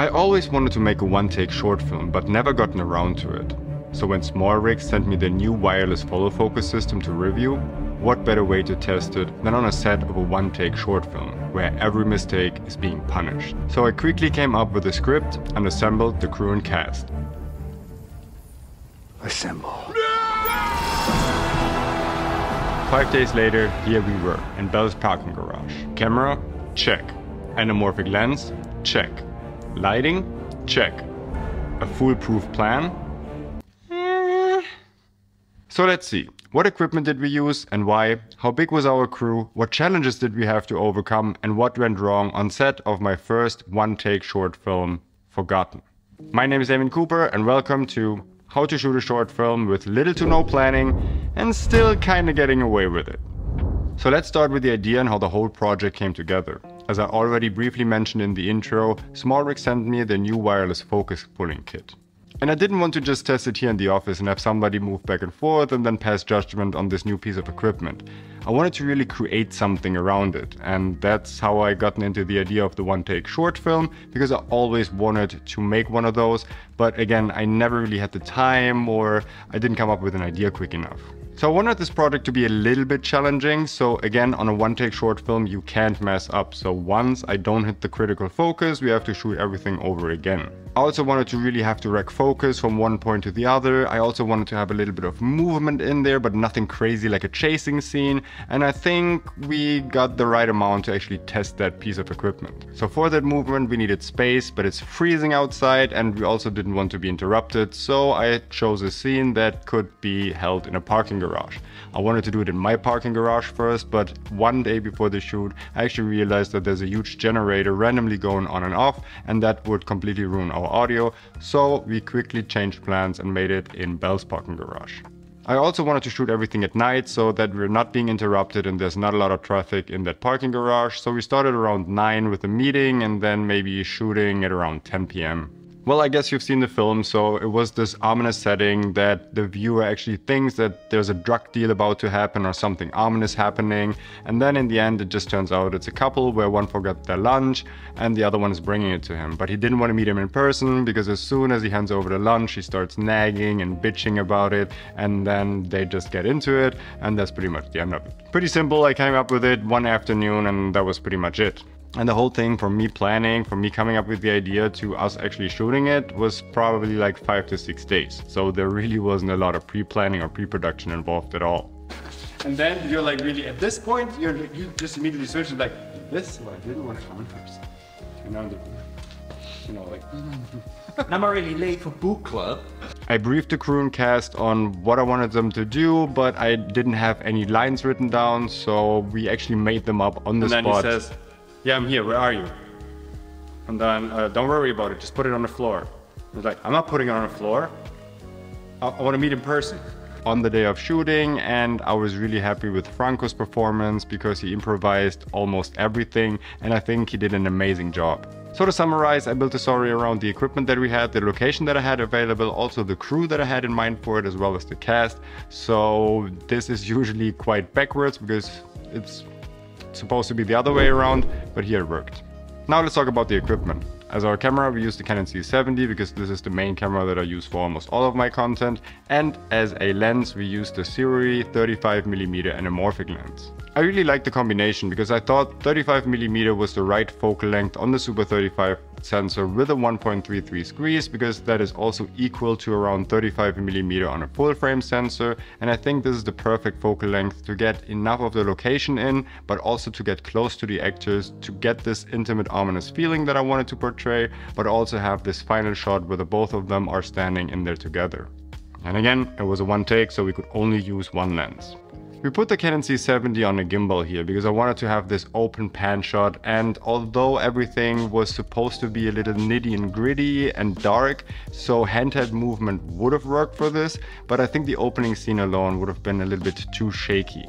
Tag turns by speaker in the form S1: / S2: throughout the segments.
S1: I always wanted to make a one-take short film, but never gotten around to it. So when SmallRig sent me their new wireless follow focus system to review, what better way to test it than on a set of a one-take short film, where every mistake is being punished. So I quickly came up with a script and assembled the crew and cast.
S2: Assemble.
S1: Five days later, here we were, in Bell's parking garage. Camera? Check. Anamorphic lens? Check. Lighting? Check. A foolproof plan? Eh. So let's see. What equipment did we use and why? How big was our crew? What challenges did we have to overcome? And what went wrong on set of my first one-take short film, Forgotten? My name is Damien Cooper and welcome to How to Shoot a Short Film with little to no planning and still kinda getting away with it. So let's start with the idea and how the whole project came together. As I already briefly mentioned in the intro, SmallRig sent me the new wireless focus pulling kit. And I didn't want to just test it here in the office and have somebody move back and forth and then pass judgment on this new piece of equipment. I wanted to really create something around it. And that's how I gotten into the idea of the one take short film because I always wanted to make one of those. But again, I never really had the time or I didn't come up with an idea quick enough. So I wanted this project to be a little bit challenging. So again, on a one take short film, you can't mess up. So once I don't hit the critical focus, we have to shoot everything over again. I also wanted to really have direct focus from one point to the other. I also wanted to have a little bit of movement in there, but nothing crazy like a chasing scene. And I think we got the right amount to actually test that piece of equipment. So for that movement, we needed space, but it's freezing outside and we also didn't want to be interrupted. So I chose a scene that could be held in a parking garage. I wanted to do it in my parking garage first, but one day before the shoot, I actually realized that there's a huge generator randomly going on and off, and that would completely ruin our audio. So we quickly changed plans and made it in Bell's parking garage. I also wanted to shoot everything at night so that we're not being interrupted and there's not a lot of traffic in that parking garage. So we started around 9 with a meeting and then maybe shooting at around 10 p.m. Well, I guess you've seen the film, so it was this ominous setting that the viewer actually thinks that there's a drug deal about to happen or something ominous happening. And then in the end, it just turns out it's a couple where one forgot their lunch and the other one is bringing it to him. But he didn't want to meet him in person because as soon as he hands over the lunch, he starts nagging and bitching about it. And then they just get into it. And that's pretty much the end of it. Pretty simple. I came up with it one afternoon and that was pretty much it. And the whole thing from me planning, from me coming up with the idea to us actually shooting it was probably like five to six days. So there really wasn't a lot of pre-planning or pre-production involved at all. And then you're like really, at this point, you're, you just immediately switch like, this is what I didn't want to come in first. And now, you know, like...
S3: I'm already late for book club.
S1: I briefed the crew and cast on what I wanted them to do, but I didn't have any lines written down, so we actually made them up on the
S4: and
S1: spot.
S4: Yeah, I'm here. Where are you? And then, uh, don't worry about it. Just put it on the floor. He's like, I'm not putting it on the floor. I, I want to meet in person.
S1: On the day of shooting, and I was really happy with Franco's performance because he improvised almost everything, and I think he did an amazing job. So to summarize, I built a story around the equipment that we had, the location that I had available, also the crew that I had in mind for it, as well as the cast. So this is usually quite backwards because it's supposed to be the other way around, but here it worked. Now let's talk about the equipment. As our camera, we use the Canon C70 because this is the main camera that I use for almost all of my content. And as a lens, we use the Sirui 35mm anamorphic lens. I really like the combination because I thought 35mm was the right focal length on the Super 35 sensor with a 1.33 squeeze because that is also equal to around 35mm on a full frame sensor and I think this is the perfect focal length to get enough of the location in but also to get close to the actors to get this intimate ominous feeling that I wanted to portray but also have this final shot where the both of them are standing in there together. And again, it was a one take so we could only use one lens. We put the Canon C70 on a gimbal here because I wanted to have this open pan shot and although everything was supposed to be a little nitty and gritty and dark, so handheld movement would have worked for this, but I think the opening scene alone would have been a little bit too shaky.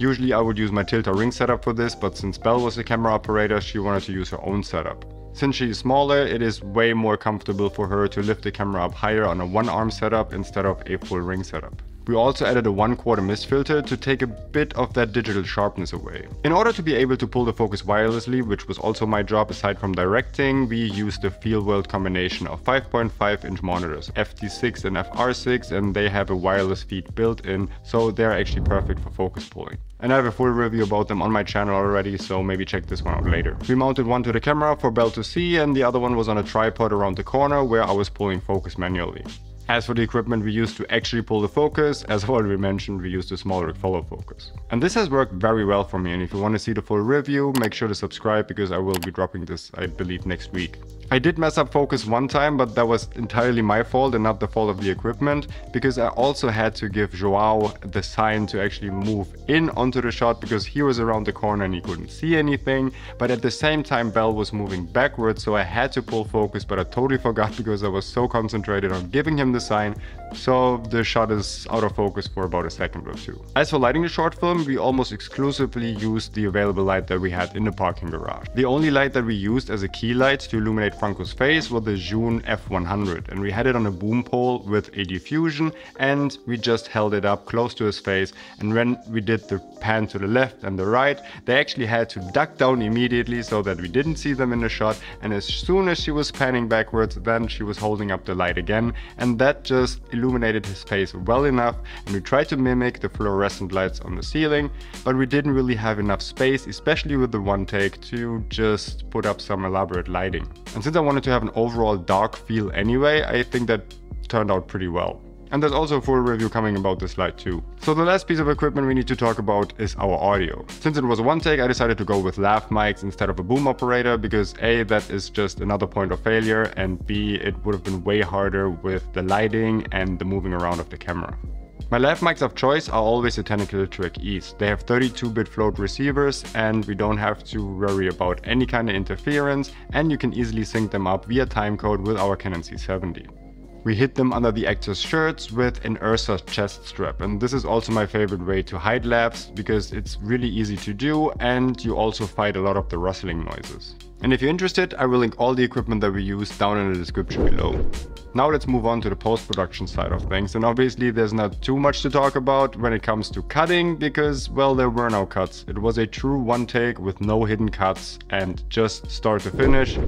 S1: Usually I would use my Tilta ring setup for this, but since Belle was the camera operator, she wanted to use her own setup. Since she is smaller, it is way more comfortable for her to lift the camera up higher on a one arm setup instead of a full ring setup. We also added a 1 quarter mist filter to take a bit of that digital sharpness away. In order to be able to pull the focus wirelessly, which was also my job aside from directing, we used a FeelWorld combination of 5.5 inch monitors, FT6 and FR6, and they have a wireless feed built in, so they're actually perfect for focus pulling. And I have a full review about them on my channel already, so maybe check this one out later. We mounted one to the camera for Bell to see, and the other one was on a tripod around the corner where I was pulling focus manually. As for the equipment we used to actually pull the focus, as already mentioned, we used a SmallRig follow focus. And this has worked very well for me and if you want to see the full review, make sure to subscribe because I will be dropping this, I believe, next week. I did mess up focus one time, but that was entirely my fault and not the fault of the equipment, because I also had to give Joao the sign to actually move in onto the shot because he was around the corner and he couldn't see anything. But at the same time, Bell was moving backwards, so I had to pull focus, but I totally forgot because I was so concentrated on giving him the sign. So the shot is out of focus for about a second or two. As for lighting the short film, we almost exclusively used the available light that we had in the parking garage. The only light that we used as a key light to illuminate Franco's face was the Zhiyun F100 and we had it on a boom pole with a diffusion and we just held it up close to his face and when we did the pan to the left and the right they actually had to duck down immediately so that we didn't see them in the shot and as soon as she was panning backwards then she was holding up the light again and that just illuminated his face well enough and we tried to mimic the fluorescent lights on the ceiling but we didn't really have enough space especially with the one take to just put up some elaborate lighting. And since I wanted to have an overall dark feel anyway, I think that turned out pretty well. And there's also a full review coming about this light too. So the last piece of equipment we need to talk about is our audio. Since it was a one take, I decided to go with lav mics instead of a boom operator because A, that is just another point of failure and B, it would have been way harder with the lighting and the moving around of the camera. My lav mics of choice are always the Tentacle Track E's. They have 32-bit float receivers and we don't have to worry about any kind of interference and you can easily sync them up via timecode with our Canon C70. We hid them under the actor's shirts with an Ursa chest strap and this is also my favorite way to hide lavs because it's really easy to do and you also fight a lot of the rustling noises. And if you're interested, I will link all the equipment that we use down in the description below. Now let's move on to the post-production side of things. And obviously there's not too much to talk about when it comes to cutting because, well, there were no cuts. It was a true one take with no hidden cuts and just start to finish,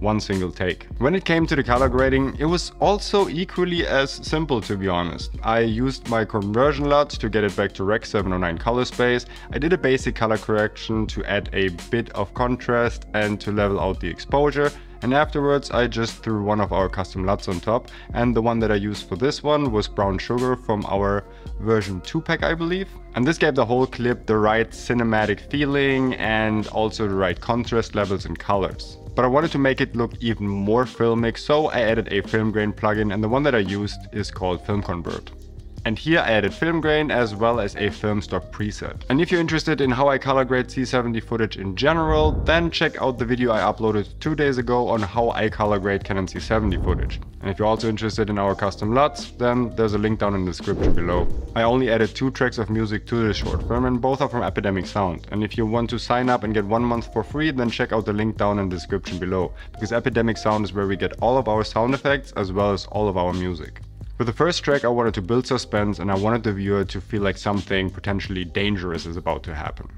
S1: one single take. When it came to the color grading, it was also equally as simple to be honest. I used my conversion LUT to get it back to Rec 709 color space. I did a basic color correction to add a bit of contrast and to level out the exposure and afterwards I just threw one of our custom LUTs on top and the one that I used for this one was brown sugar from our version 2 pack I believe. And this gave the whole clip the right cinematic feeling and also the right contrast levels and colors. But I wanted to make it look even more filmic so I added a film grain plugin and the one that I used is called Film Convert. And here I added film grain as well as a film stock preset. And if you're interested in how I color grade C70 footage in general, then check out the video I uploaded two days ago on how I color grade Canon C70 footage. And if you're also interested in our custom LUTs, then there's a link down in the description below. I only added two tracks of music to this short film and both are from Epidemic Sound. And if you want to sign up and get one month for free, then check out the link down in the description below. Because Epidemic Sound is where we get all of our sound effects as well as all of our music. With the first track I wanted to build suspense and I wanted the viewer to feel like something potentially dangerous is about to happen.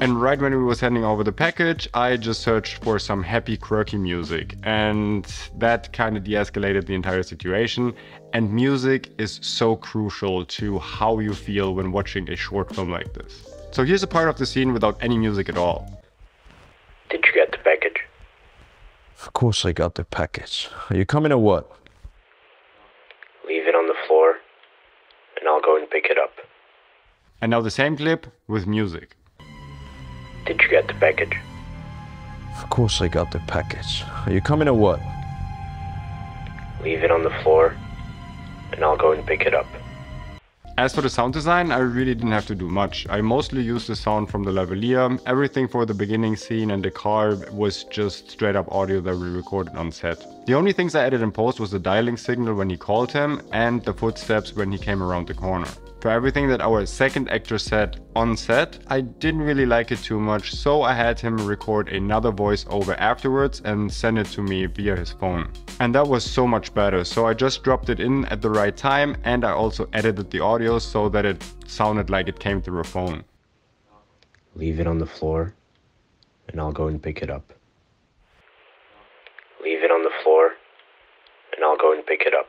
S1: And right when we was handing over the package, I just searched for some happy quirky music and that kind of de-escalated the entire situation. And music is so crucial to how you feel when watching a short film like this. So here's a part of the scene without any music at all.
S2: Did you get the package?
S5: Of course I got the package. Are you coming or what?
S2: Leave it on the floor, and I'll go and pick it up.
S1: And now the same clip with music.
S2: Did you get the package?
S5: Of course I got the package. Are you coming or what?
S2: Leave it on the floor, and I'll go and pick it up.
S1: As for the sound design, I really didn't have to do much. I mostly used the sound from the lavalier. Everything for the beginning scene and the car was just straight up audio that we recorded on set. The only things I added in post was the dialing signal when he called him and the footsteps when he came around the corner. For everything that our second actor said on set, I didn't really like it too much, so I had him record another voiceover afterwards and send it to me via his phone. And that was so much better, so I just dropped it in at the right time and I also edited the audio so that it sounded like it came through a phone.
S2: Leave it on the floor, and I'll go and pick it up. Leave it on the floor, and I'll go and pick it up.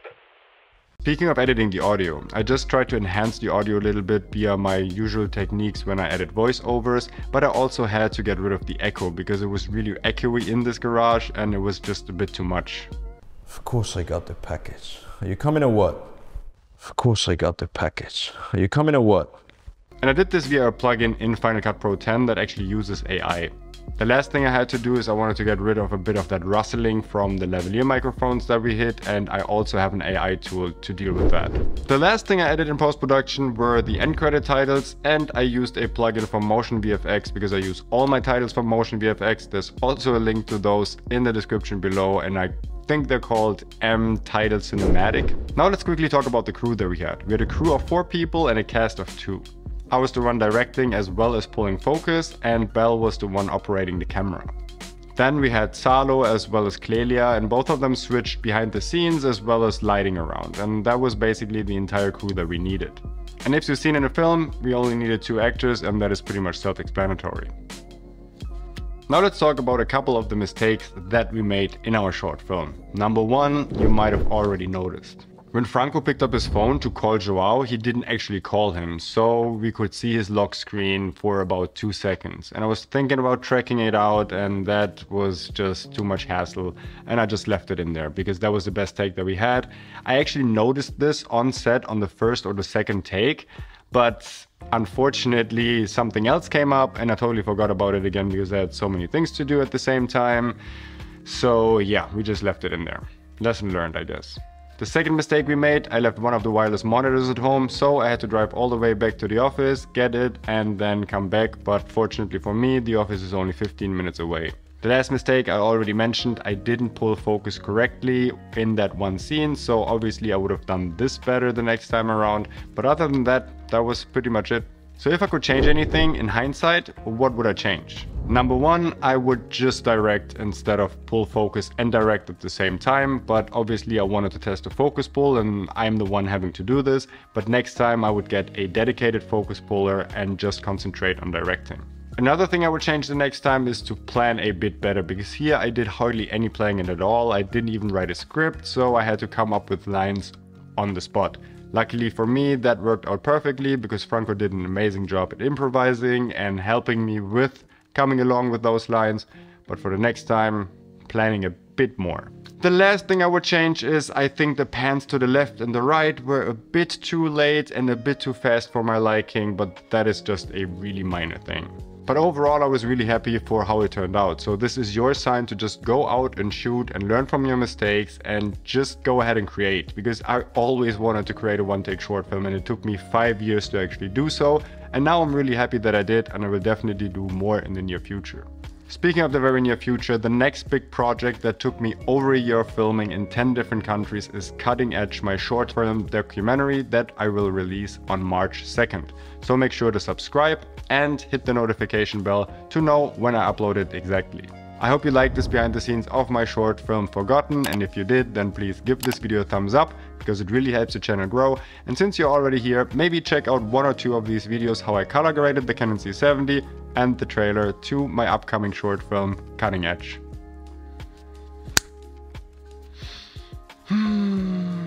S1: Speaking of editing the audio, I just tried to enhance the audio a little bit via my usual techniques when I edit voiceovers, but I also had to get rid of the echo because it was really echoey in this garage and it was just a bit too much.
S5: Of course I got the package. Are you coming or what? Of course I got the package. Are you coming or what?
S1: And I did this via a plugin in Final Cut Pro 10 that actually uses AI. The last thing I had to do is I wanted to get rid of a bit of that rustling from the lavalier microphones that we hit and I also have an AI tool to deal with that. The last thing I added in post-production were the end credit titles and I used a plugin from Motion VFX because I use all my titles from Motion VFX. There's also a link to those in the description below and I think they're called M Title Cinematic. Now let's quickly talk about the crew that we had. We had a crew of four people and a cast of two. I was the one directing as well as pulling focus and Bell was the one operating the camera. Then we had Salo as well as Clelia and both of them switched behind the scenes as well as lighting around and that was basically the entire crew that we needed. And if you've seen in a film, we only needed two actors and that is pretty much self-explanatory. Now let's talk about a couple of the mistakes that we made in our short film. Number one, you might have already noticed. When Franco picked up his phone to call Joao, he didn't actually call him, so we could see his lock screen for about two seconds. And I was thinking about tracking it out, and that was just too much hassle, and I just left it in there because that was the best take that we had. I actually noticed this on set on the first or the second take, but unfortunately something else came up and I totally forgot about it again because I had so many things to do at the same time. So yeah, we just left it in there. Lesson learned, I guess. The second mistake we made, I left one of the wireless monitors at home, so I had to drive all the way back to the office, get it, and then come back. But fortunately for me, the office is only 15 minutes away. The last mistake I already mentioned, I didn't pull focus correctly in that one scene, so obviously I would have done this better the next time around. But other than that, that was pretty much it. So if I could change anything in hindsight, what would I change? Number one, I would just direct instead of pull focus and direct at the same time, but obviously I wanted to test the focus pull and I'm the one having to do this, but next time I would get a dedicated focus puller and just concentrate on directing. Another thing I would change the next time is to plan a bit better because here I did hardly any planning at all. I didn't even write a script, so I had to come up with lines on the spot. Luckily for me, that worked out perfectly because Franco did an amazing job at improvising and helping me with coming along with those lines. But for the next time, planning a bit more. The last thing I would change is I think the pans to the left and the right were a bit too late and a bit too fast for my liking, but that is just a really minor thing. But overall, I was really happy for how it turned out. So this is your sign to just go out and shoot and learn from your mistakes and just go ahead and create. Because I always wanted to create a one-take short film and it took me five years to actually do so. And now I'm really happy that I did and I will definitely do more in the near future. Speaking of the very near future, the next big project that took me over a year filming in 10 different countries is Cutting Edge, my short film documentary that I will release on March 2nd. So make sure to subscribe and hit the notification bell to know when I upload it exactly. I hope you liked this behind the scenes of my short film Forgotten and if you did then please give this video a thumbs up because it really helps the channel grow and since you're already here maybe check out one or two of these videos how I color graded the Canon C70 and the trailer to my upcoming short film Cutting Edge. Hmm.